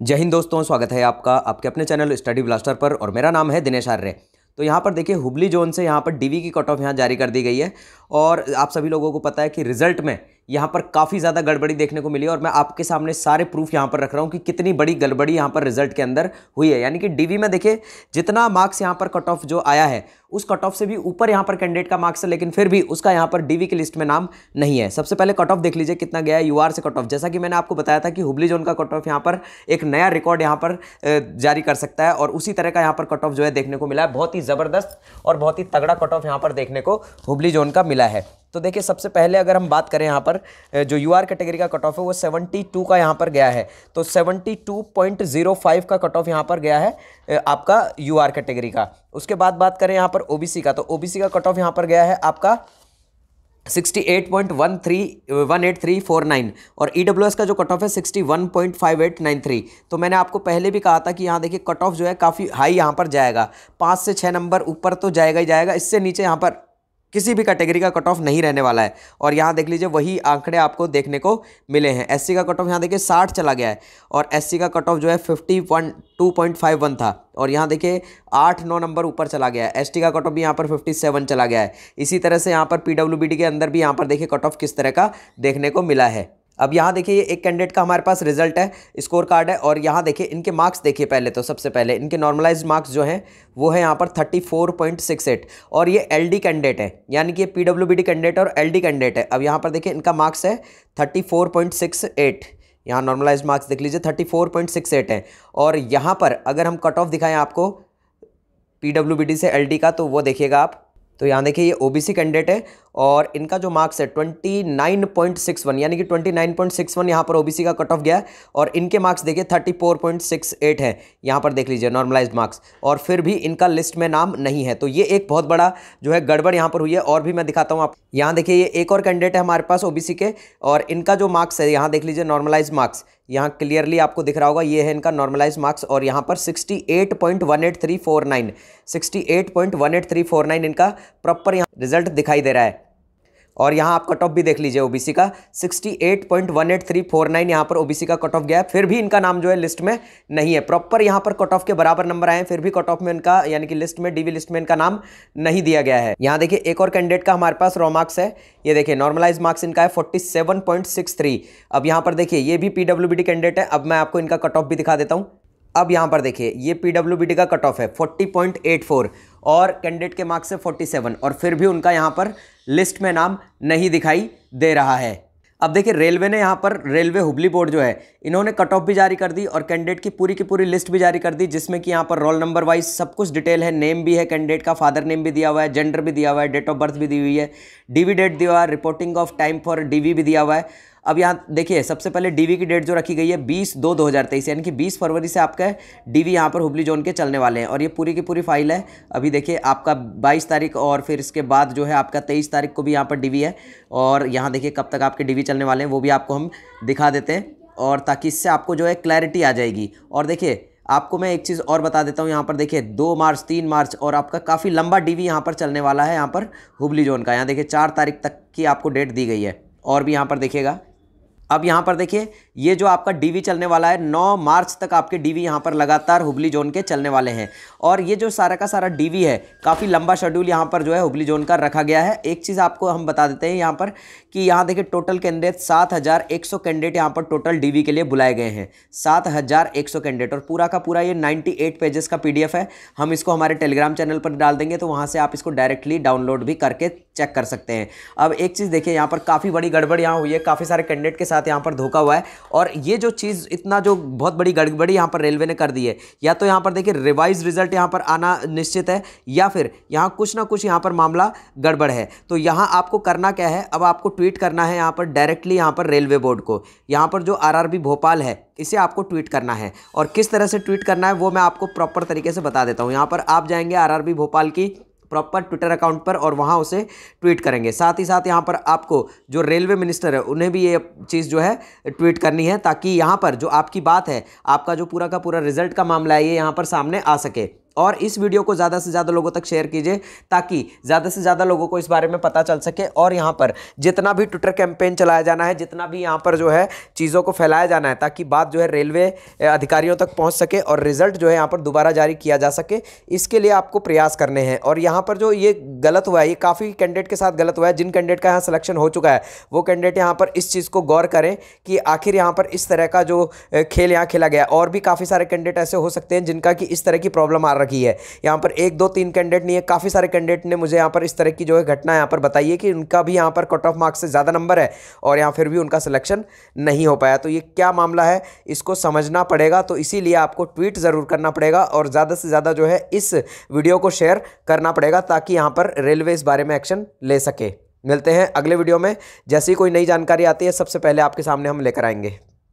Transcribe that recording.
जय हिंद दोस्तों, स्वागत है आपका आपके अपने चैनल स्टडी ब्लास्टर पर और मेरा नाम है दिनेश आर्य। तो यहाँ पर देखिए, हुबली जोन से यहाँ पर डीवी की कट ऑफ़ यहाँ जारी कर दी गई है और आप सभी लोगों को पता है कि रिज़ल्ट में यहाँ पर काफ़ी ज़्यादा गड़बड़ी देखने को मिली और मैं आपके सामने सारे प्रूफ यहाँ पर रख रहा हूँ कि कितनी बड़ी गड़बड़ी यहाँ पर रिज़ल्ट के अंदर हुई है। यानी कि डीवी में देखिए, जितना मार्क्स यहाँ पर कट ऑफ़ जो आया है, उस कट ऑफ़ से भी ऊपर यहाँ पर कैंडिडेट का मार्क्स है, लेकिन फिर भी उसका यहाँ पर डीवी की लिस्ट में नाम नहीं है। सबसे पहले कट ऑफ़ देख लीजिए कितना गया है यूआर से कट ऑफ़ जैसा कि मैंने आपको बताया था कि हुबली जोन का कट ऑफ़ यहाँ पर एक नया रिकॉर्ड यहाँ पर जारी कर सकता है और उसी तरह का यहाँ पर कट ऑफ़ जो है देखने को मिला है। बहुत ही ज़बरदस्त और बहुत ही तगड़ा कट ऑफ़ यहाँ पर देखने को हुबली जोन का मिला है। तो देखिए, सबसे पहले अगर हम बात करें यहाँ पर जो यू आर कैटेगरी का कट ऑफ़ है, वो 72 का यहाँ पर गया है। तो 72.05 का कट ऑफ़ यहाँ पर गया है आपका यू आर कैटेगरी का। उसके बाद बात करें यहाँ पर ओबीसी का तो ओबीसी का कट ऑफ़ यहाँ पर गया है आपका 68.13 और ई e का जो कट ऑफ़ है 61.5893 तो मैंने आपको पहले भी कहा था कि यहाँ देखिए कट ऑफ़ जो है काफ़ी हाई यहाँ पर जाएगा। पाँच से छः नंबर ऊपर तो जाएगा ही जाएगा, इससे नीचे यहाँ पर किसी भी कैटेगरी का कट ऑफ़ नहीं रहने वाला है। और यहाँ देख लीजिए, वही आंकड़े आपको देखने को मिले हैं। एससी का कट ऑफ़ यहाँ देखिए साठ चला गया है और एससी का कट ऑफ़ जो है fifty one two point five one था। और यहाँ देखिए आठ, नौ नंबर ऊपर चला गया है। एसटी का कट ऑफ़ भी यहाँ पर फिफ्टी सेवन चला गया है। इसी तरह से यहाँ पर पीडब्ल्यूबीडी के अंदर भी यहाँ पर देखिए कट ऑफ़ किस तरह का देखने को मिला है। अब यहाँ देखिए ये एक कैंडिडेट का हमारे पास रिज़ल्ट है स्कोर कार्ड है और यहाँ देखिए, इनके मार्क्स देखिए पहले तो सबसे पहले इनके नॉर्मलाइज मार्क्स जो हैं, वो है यहाँ पर thirty four point six eight और ये एल डी कैंडिडेट है, यानी कि ये P W B D candidate और एल डी कैंडिडेट है। अब यहाँ पर देखिए, इनका मार्क्स है thirty four point six eight यहाँ नॉर्मलाइज मार्क्स देख लीजिए thirty four point six eight है और यहाँ पर अगर हम कट ऑफ़ दिखाएँ आपको पी से एल डी का तो वो देखिएगा आप तो यहाँ देखिए ये ओबीसी कैंडिडेट है और इनका जो मार्क्स है 29.61 यानी कि 29.61 यहाँ पर ओबीसी का कट ऑफ़ गया है और इनके मार्क्स देखिए 34.68 है। यहाँ पर देख लीजिए नॉर्मलाइज मार्क्स और फिर भी इनका लिस्ट में नाम नहीं है। तो ये एक बहुत बड़ा जो है गड़बड़ यहाँ पर हुई है और भी मैं दिखाता हूँ आप। यहाँ देखिए ये एक और कैंडिडेट है हमारे पास ओबीसी के और इनका जो मार्क्स है, यहाँ देख लीजिए नॉर्मलाइज मार्क्स यहाँ क्लियरली आपको दिख रहा होगा, ये है इनका नॉर्मलाइज मार्क्स और यहाँ पर 68.18349 68.18349 इनका प्रॉपर यहाँ रिज़ल्ट दिखाई दे रहा है। और यहाँ आप कट ऑफ़ भी देख लीजिए ओबीसी का। 68.18349 यहाँ पर ओबीसी का कट ऑफ़ गया है। फिर भी इनका नाम जो है लिस्ट में नहीं है। प्रॉपर यहाँ पर कट ऑफ़ के बराबर नंबर आए हैं, फिर भी कट ऑफ़ में इनका, यानी कि लिस्ट में डीवी लिस्ट में इनका नाम नहीं दिया गया है। यहाँ देखिए, एक और कैंडिडेट का हमारे पास रॉ मार्क्स है। ये देखिए नॉर्मलाइज मार्क्स इनका है फोर्टी अब यहाँ पर देखिए, ये भी पीडब्ल्यू कैंडिडेट है। अब मैं आपको इनका कट ऑफ़ भी दिखा देता हूँ। अब यहाँ पर देखिए, ये पीडब्ल्यू का कट ऑफ़ है 40.84 और कैंडिडेट के मार्क्स है 47 और फिर भी उनका यहाँ पर लिस्ट में नाम नहीं दिखाई दे रहा है। अब देखिए रेलवे ने यहाँ पर रेलवे हुबली बोर्ड जो है, इन्होंने कट ऑफ़ भी जारी कर दी और कैंडिडेट की पूरी की पूरी लिस्ट भी जारी कर दी, जिसमें कि यहाँ पर रोल नंबर वाइज सब कुछ डिटेल है नेम भी है कैंडिडेट का फादर नेम भी दिया हुआ है जेंडर भी दिया हुआ है डेट ऑफ़ बर्थ भी दी हुई है डीवी डेट दिया हुआ है reporting of time for DV भी दिया हुआ है। अब यहाँ देखिए, सबसे पहले डीवी की डेट जो रखी गई है, बीस दो दो हज़ार तेईस, यानी कि बीस फरवरी से आपका डीवी यहाँ पर हुबली जोन के चलने वाले हैं। और ये पूरी की पूरी फ़ाइल है। अभी देखिए, आपका बाईस तारीख और फिर इसके बाद जो है, आपका तेईस तारीख को भी यहाँ पर डीवी है। और यहाँ देखिए, कब तक आपके डीवी चलने वाले हैं, वो भी आपको हम दिखा देते हैं। और ताकि इससे आपको जो है क्लैरिटी आ जाएगी। और देखिए, आपको मैं एक चीज़ और बता देता हूँ, यहाँ पर देखिए, दो मार्च, तीन मार्च, और आपका काफ़ी लंबा डीवी यहाँ पर चलने वाला है, यहाँ पर हुबली जोन का। यहाँ देखिए, चार तारीख तक की आपको डेट दी गई है। और भी यहाँ पर देखिएगा अब यहाँ पर देखिए, ये जो आपका डीवी चलने वाला है 9 मार्च तक आपके डीवी यहाँ पर लगातार हुबली जोन के चलने वाले हैं। और ये जो सारा का सारा डीवी है, काफ़ी लंबा शेड्यूल यहाँ पर जो है हुबली जोन का रखा गया है। एक चीज़ आपको हम बता देते हैं यहाँ पर कि यहाँ देखिए टोटल कैंडिडेट सात हज़ार एक सौ कैंडिडेट यहाँ पर टोटल डीवी के लिए बुलाए गए हैं। सात हज़ार एक सौ कैंडिडेट और पूरा का पूरा ये नाइन्टी एट पेजेस का पीडीएफ है। हम इसको हमारे टेलीग्राम चैनल पर डाल देंगे तो वहाँ से आप इसको डायरेक्टली डाउनलोड भी करके चेक कर सकते हैं अब एक चीज़ देखिए यहाँ पर काफ़ी बड़ी गड़बड़ यहाँ हुई है काफ़ी सारे कैंडिडेट के साथ यहाँ पर धोखा हुआ है और ये जो चीज़ इतना जो बहुत बड़ी गड़बड़ी यहाँ पर रेलवे ने कर दी है या तो यहाँ पर देखिए रिवाइज रिज़ल्ट यहाँ पर आना निश्चित है या फिर यहाँ कुछ ना कुछ यहाँ पर मामला गड़बड़ है तो यहाँ आपको करना क्या है अब आपको ट्वीट करना है यहाँ पर डायरेक्टली यहाँ पर रेलवे बोर्ड को यहाँ पर जो आरआरबी भोपाल है इसे आपको ट्वीट करना है और किस तरह से ट्वीट करना है वो मैं आपको प्रॉपर तरीके से बता देता हूँ यहाँ पर आप जाएँगे आर भोपाल की प्रॉपर ट्विटर अकाउंट पर और वहाँ उसे ट्वीट करेंगे। साथ ही साथ यहाँ पर आपको जो रेलवे मिनिस्टर है, उन्हें भी ये चीज़ जो है ट्वीट करनी है ताकि यहाँ पर जो आपकी बात है, आपका जो पूरा का पूरा रिज़ल्ट का मामला है, ये यहाँ पर सामने आ सके। और इस वीडियो को ज़्यादा से ज़्यादा लोगों तक शेयर कीजिए ताकि ज़्यादा से ज़्यादा लोगों को इस बारे में पता चल सके और यहाँ पर जितना भी ट्विटर कैंपेन चलाया जाना है, जितना भी यहाँ पर जो है चीज़ों को फैलाया जाना है ताकि बात जो है रेलवे अधिकारियों तक पहुँच सके और रिज़ल्ट जो है यहाँ पर दोबारा जारी किया जा सके, इसके लिए आपको प्रयास करने हैं। और यहाँ पर जो ये गलत हुआ है, ये काफ़ी कैंडिडेट के साथ गलत हुआ है, जिन कैंडिडेट का यहाँ सिलेक्शन हो चुका है, वो कैंडिडेट यहाँ पर इस चीज़ को गौर करें कि आखिर यहाँ पर इस तरह का जो खेल यहाँ खेला गया और भी काफ़ी सारे कैंडिडेट ऐसे हो सकते हैं जिनका कि इस तरह की प्रॉब्लम आ रखी है। यहाँ पर एक, दो, तीन कैंडिडेट नहीं है, काफ़ी सारे कैंडिडेट ने मुझे यहाँ पर इस तरह की जो है घटना यहाँ पर बताई है कि उनका भी यहाँ पर कट ऑफ़ मार्क्स से ज़्यादा नंबर है और यहाँ फिर भी उनका सिलेक्शन नहीं हो पाया। तो ये क्या मामला है, इसको समझना पड़ेगा तो इसीलिए आपको ट्वीट ज़रूर करना पड़ेगा और ज़्यादा से ज़्यादा जो है इस वीडियो को शेयर करना पड़ेगा ताकि यहाँ पर रेलवे इस बारे में एक्शन ले सके। मिलते हैं अगले वीडियो में। जैसी कोई नई जानकारी आती है, सबसे पहले आपके सामने हम लेकर आएँगे।